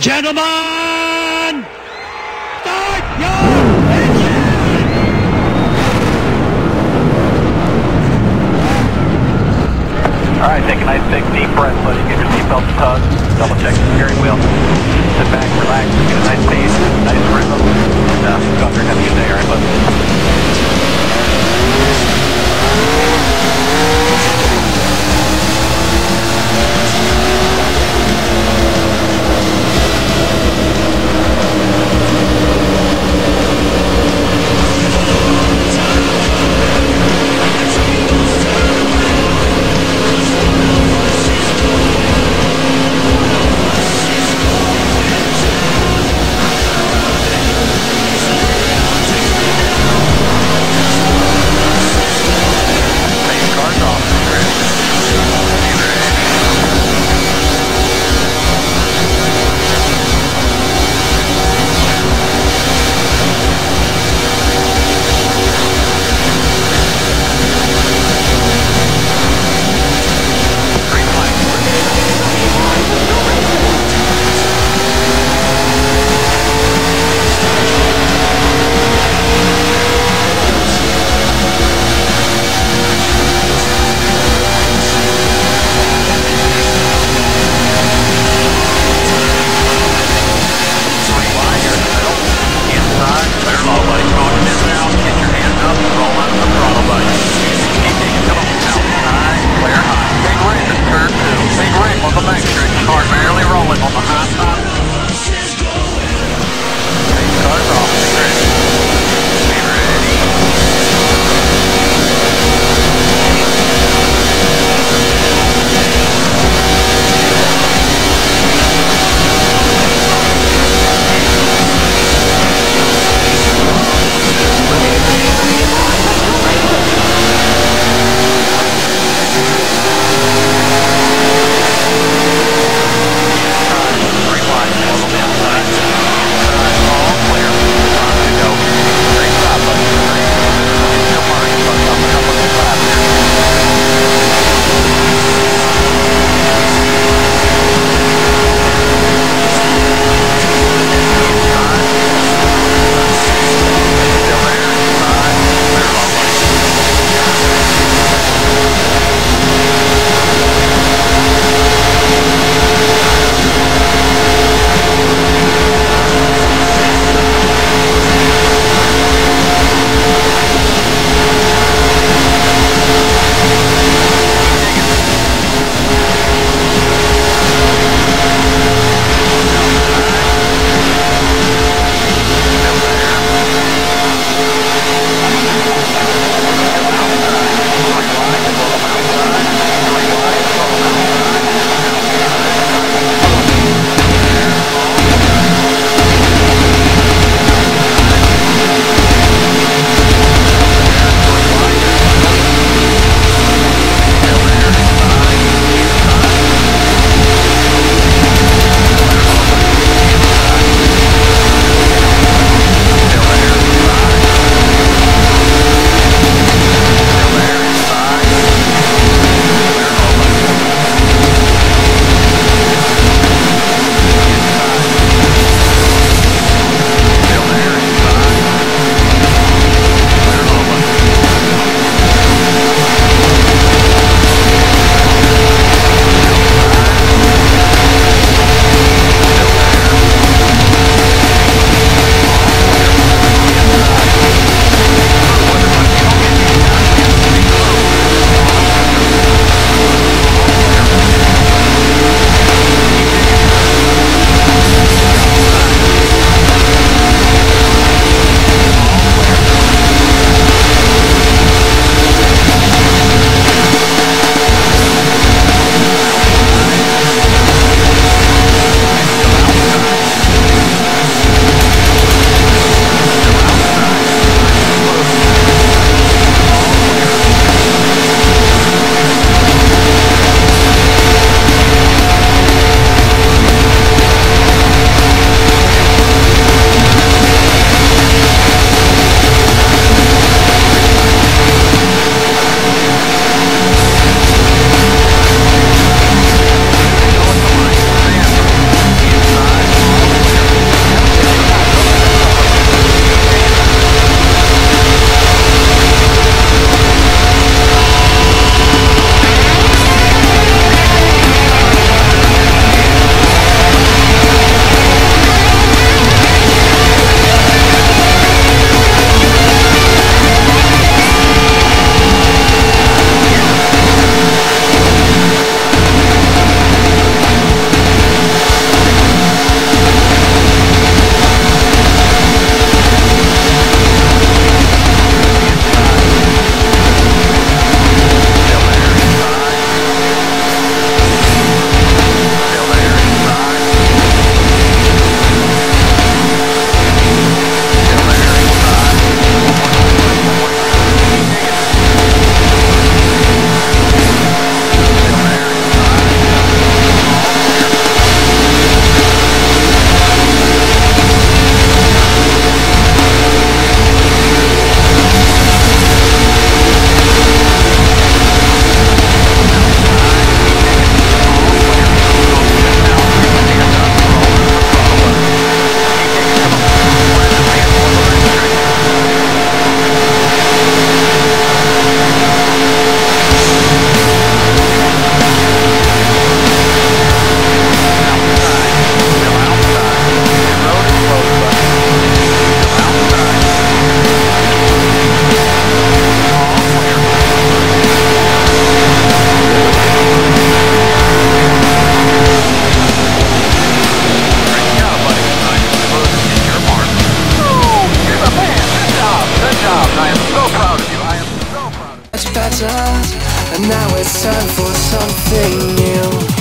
Gentlemen, start your engine! Alright, take a nice big deep breath, buddy. Get your seatbelt tugged. Double check the steering wheel. Sit back, relax, get a nice pace, nice rhythm. And uh, go after a good day, alright, bud? much better. And now it's time for something new.